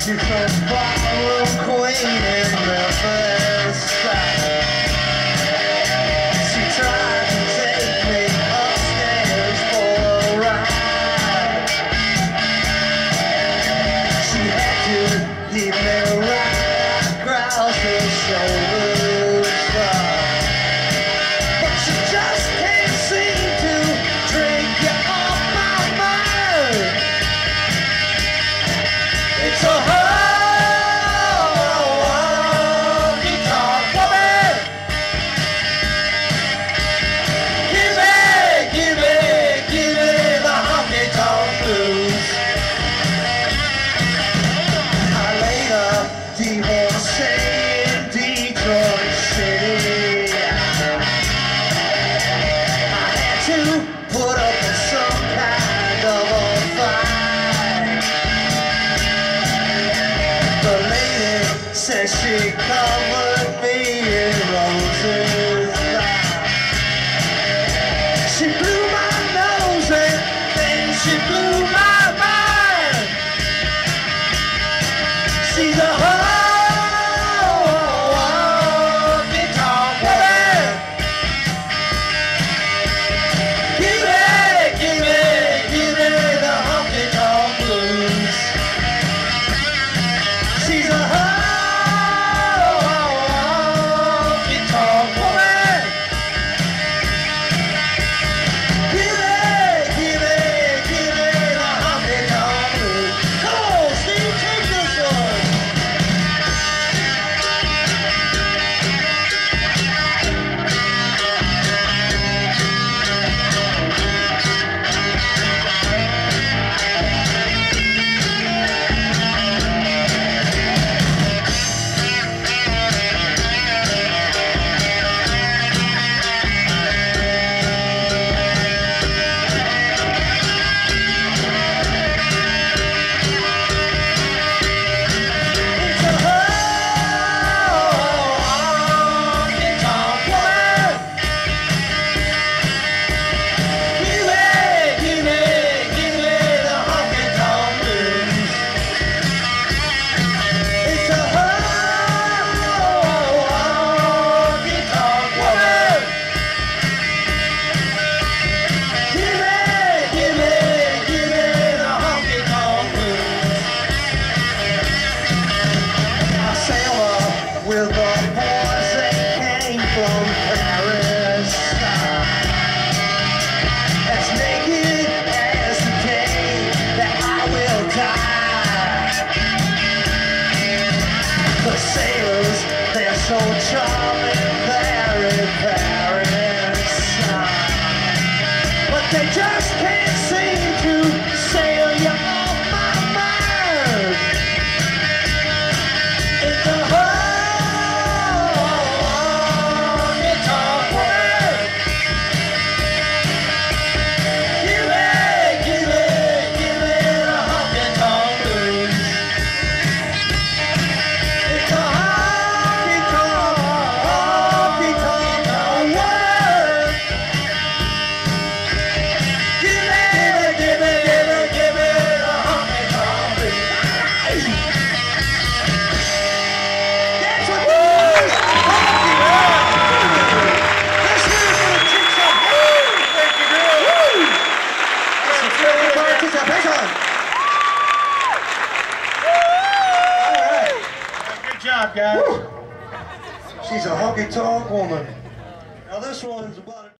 She's some flower queen in the flesh. And she covered me. no child. She's a honky-tonk woman. Now this one's about